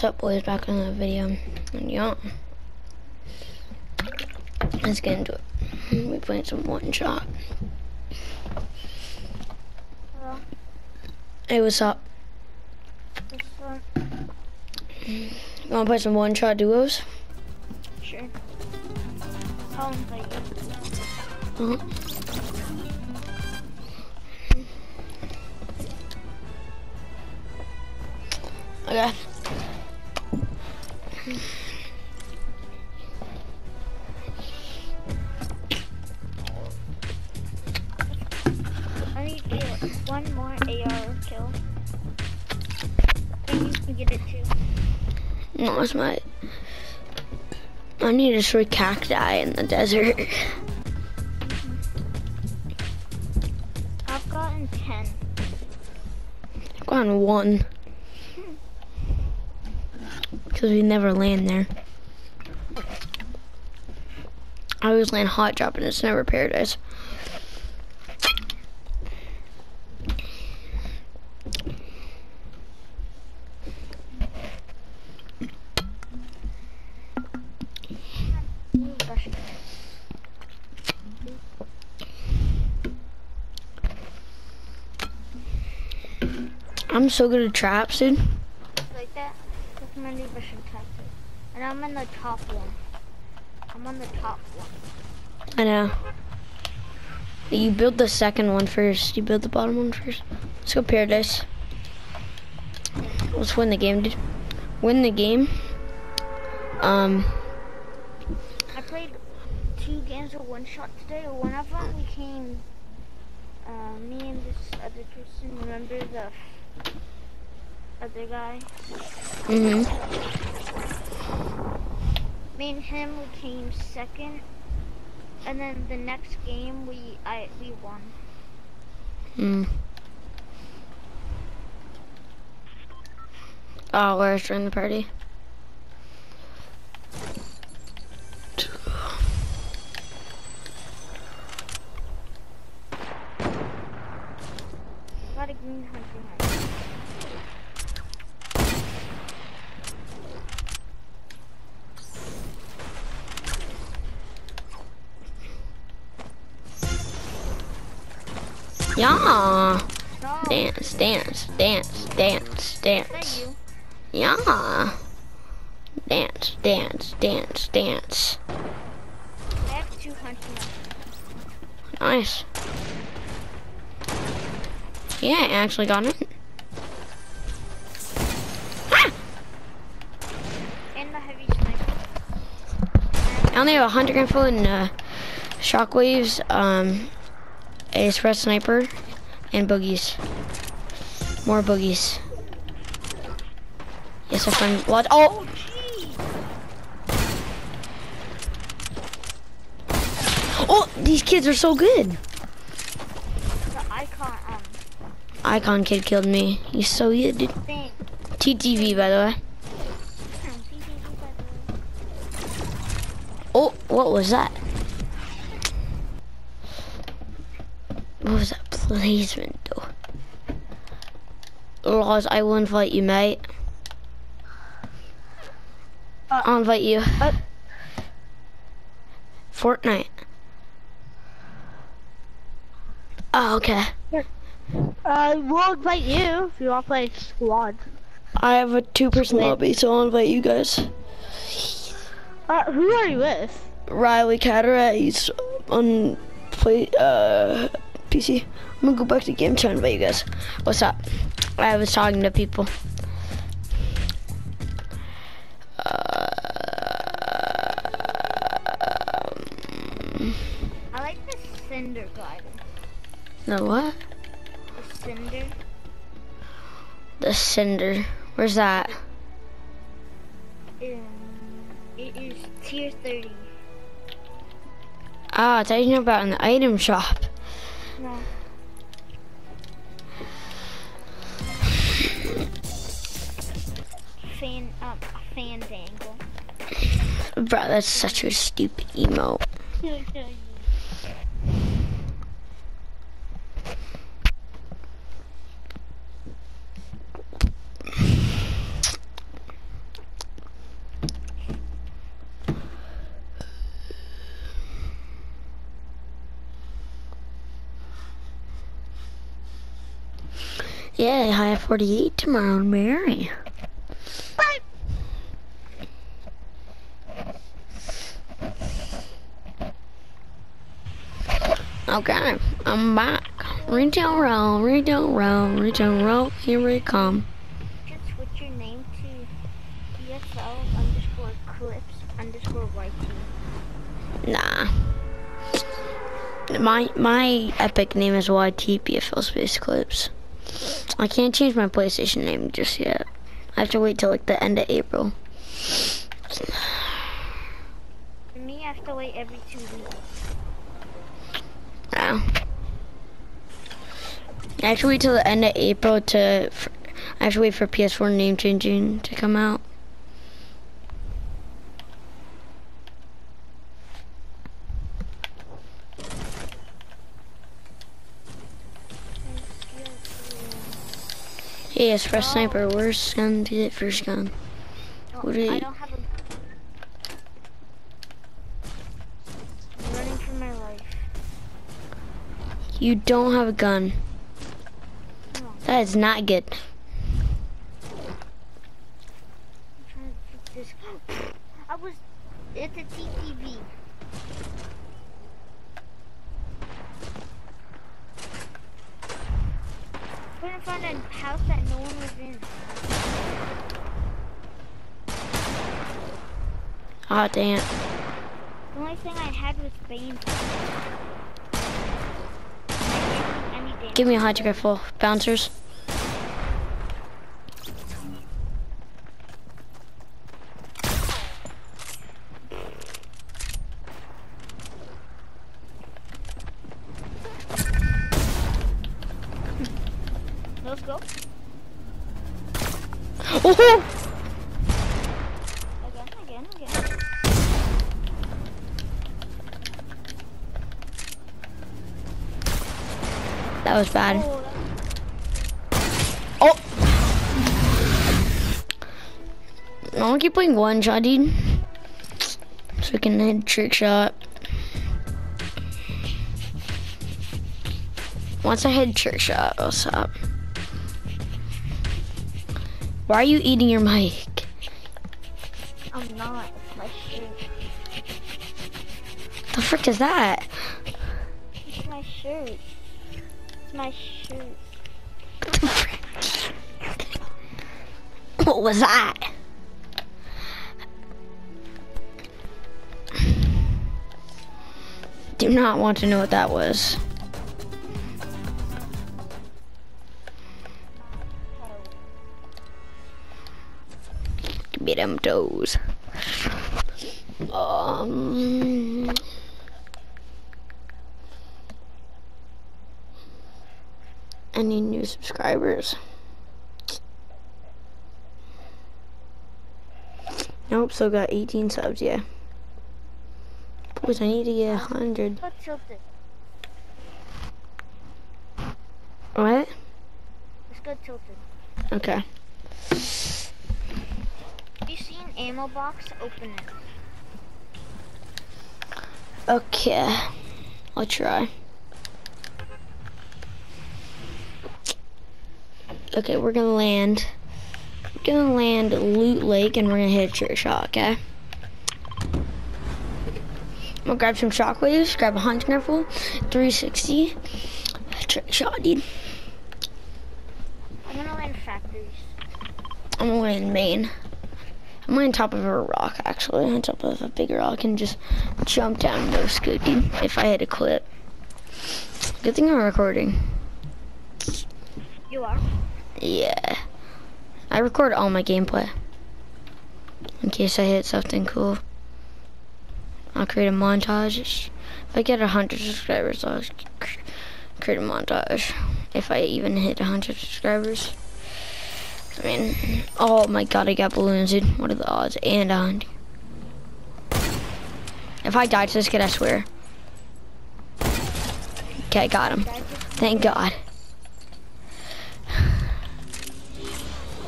What's up, boys? Back on the video. And yeah. Let's get into it. We playing some one shot. Hello. Hey, what's up? You wanna play some one shot duos? Sure. I'll invite you. Uh-huh. Okay. I need one more AR kill. And you can get it too. No, it's my. I need to destroy cacti in the desert. I've gotten 10. I've gotten one. Because we never land there. I always land hot drop and it's never paradise. I'm so good at traps, dude. Like that. That's my new And I'm in the top one. I'm on the top one. I know. You build the second one first. You build the bottom one first. Let's go paradise. Let's win the game, dude. Win the game. Um, I played two games of one shot today. One of them we came, uh, me and this other person, remember the other guy? mhm. Me and him, we came second. And then the next game, we I we won. Mm. Oh, where's during the party? Dance, dance, dance, dance, dance. Yeah. Dance, dance, dance, dance. I have two. Nice. Yeah, I actually got it. Ah! And the heavy sniper. I only have a hundred full and uh, shockwaves, um, a express sniper, and boogies. More boogies. Yes, I find what? Oh, Oh, oh, these kids are so good. The icon, um, Icon kid killed me. He's so good, dude. TTV, by the way. Oh, what was that? What was that placement, though? Laws, I will invite you, mate. Uh, I'll invite you. uh. Fortnite. Oh, okay. Uh, we'll invite you if you want to play squad. I have a two-person lobby, so I'll invite you guys. Uh, who are you with? Riley Cataract, he's on play uh PC. I'm gonna go back to game chat and invite you guys. What's up? I was talking to people. Um, I like the cinder glider. the what? The cinder. The cinder. Where's that? It is tier 30. Ah, I thought you knew about in the item shop. No. Fan, um, fandangle. Bro, that's such a stupid emote. Yeah, high of 48 tomorrow, Mary. Okay, I'm back. Retail row, retail row, retail row, here we come. Just switch your name to ESL underscore clips underscore YT. Nah. My my epic name is YTPFL Space Clips. I can't change my PlayStation name just yet. I have to wait till like the end of April. For me, I have to wait every two weeks. Yeah. I have to wait till the end of April to. I have to wait for PS4 name changing to come out. Hey, it's Fresh Sniper. Where's gun to get first gun? Oh, What I you- don't have a. I'm running for my life. You don't have a gun. No, That is not good. I'm trying to get this. I was. It's a TTV. Couldn't find a house that no one was in. Ah, damn. The only thing I had was Bane. Give me a hydro full. Bouncers. Let's go. Oh! Again, again, again. That was bad. Oh, Oh! I want to keep playing one shot, dude. So we can hit trick shot. Once I hit trick shot, I'll stop. Why are you eating your mic? I'm not. It's my shirt. The frick is that? It's my shirt. It's my shirt. What was that? Do not want to know what that was. Give me them toes. Um. Any new subscribers? Nope, still got 18 subs, yeah. Boys, I need to get 100. Let's. What? Let's go tilted. Okay. If you see an ammo box, open it. Okay. I'll try. Okay, we're gonna land. We're gonna land Loot Lake and we're gonna hit a trick shot, okay? I'm gonna grab some shockwaves, grab a hunting rifle, 360. Trick shot, dude. I'm gonna land factories. I'm gonna land main. I'm on top of a rock, actually, on top of a big rock, and just jump down no scope, dude, if I hit a clip. Good thing I'm recording. You are? Yeah. I record all my gameplay. In case I hit something cool. I'll create a montage. If I get hundred subscribers, I'll create a montage. If I even hit hundred subscribers. I mean, oh my god, I got balloons, dude. What are the odds? And a hundred. If I die to this kid, I swear. Okay, got him. Thank God.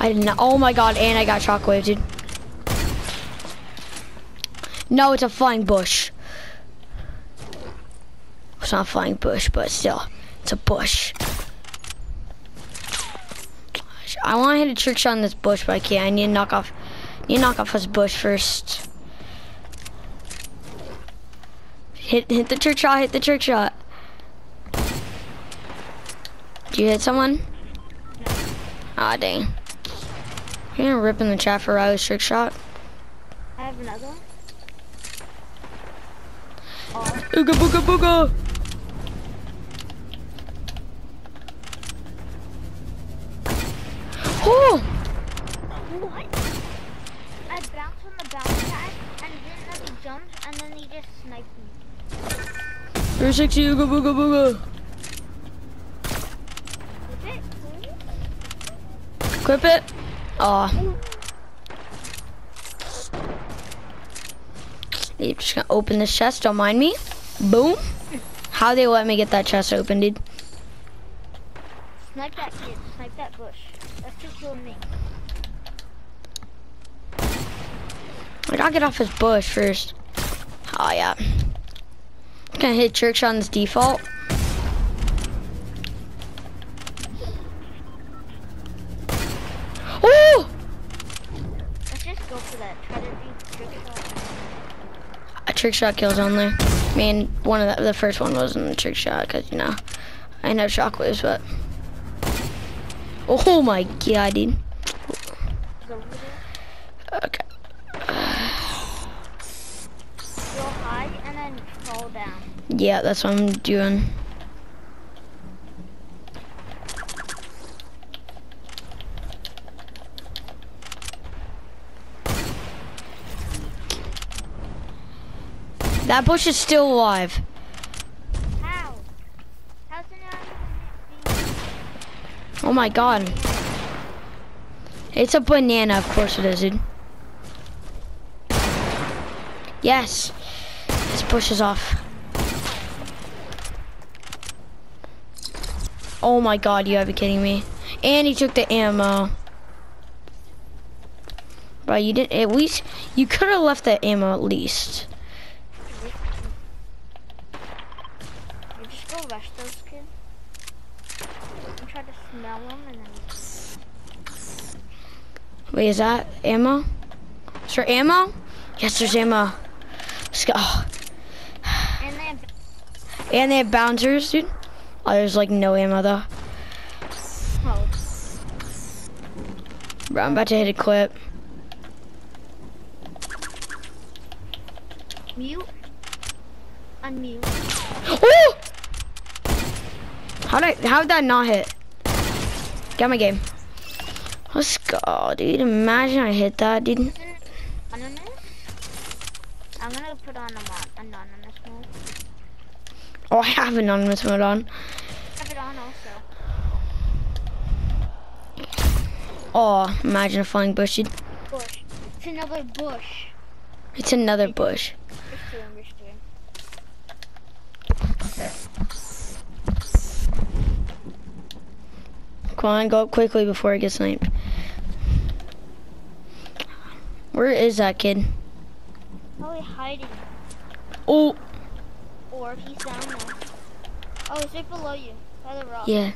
I did not. Oh my god, and I got shockwave, dude. No, it's a flying bush. It's not a flying bush, but still, it's a bush. I want to hit a trick shot on this bush, but I can't. I need to knock off. Need to knock off this bush first. Hit hit the trick shot. Hit the trick shot. Did you hit someone? Ah, dang. You're gonna rip in the chat for Riley's trick shot. I have another one. Ooga booga booga. Oh! What? I bounced on the bounce pad and then as he jumped and then he just sniped me. 360 ooga booga booga. Is it cool? Equip it. Aw. You're just gonna open this chest, don't mind me. Boom. How they let me get that chest open, dude? Snipe that kid. Snipe that bush. That's too cool me. I gotta get off his bush first. Oh yeah. Gonna hit trick shot on this default. Oh! Let's just go for that. Try to do trick shot. A trick shot kills only. I mean, one of the, the first one wasn't a trick shot because you know I didn't have shockwaves, but oh my god, dude. Is over there. Okay. Go high and then fall down. Yeah, that's what I'm doing. That bush is still alive. How? How's it not even Oh my god. It's a banana, of course it is, dude. Yes. This bush is off. Oh my god, you gotta be kidding me. And he took the ammo. Bro, you didn't, at least, you could have left the ammo at least. You just go rush those kids. And try to smell them and then. Wait, is that ammo? Is there ammo? Yes, there's ammo. Let's go. And then. And they have bouncers, dude. Oh, there's like no ammo though. Oh. Bro, I'm about to hit a clip. Mute. Unmute. Oh! How'd I, how'd that not hit? Got my game. Let's go, dude. Imagine I hit that, dude. Anonymous? I'm gonna put on a mod. Anonymous mode. Oh, I have anonymous mode on. Have it on also. Oh, imagine a flying bush, dude. Bush. It's another bush. It's another bush. There's two and there's three. Come on, go up quickly before I get sniped. Where is that kid? Probably hiding. Oh, Or if he's down there. Oh, he's right below you. By the rock. yeah.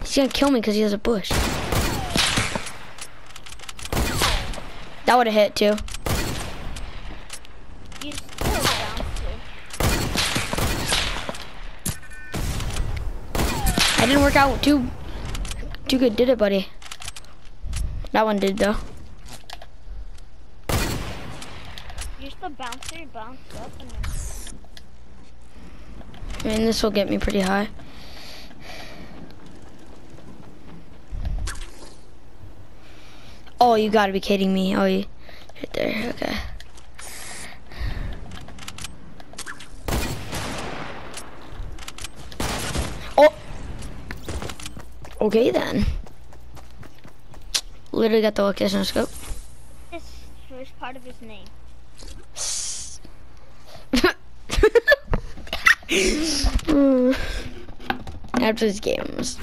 He's gonna kill me because he has a bush. That would have hit too. You still down too. I didn't work out too too good, did it, buddy? That one did though. You're still bouncer, you bounced up and then. I mean, this will get me pretty high. Oh, you gotta be kidding me. Oh, you, right there, okay. Oh! Okay then. Literally got the location scope. This first part of his name. After this games.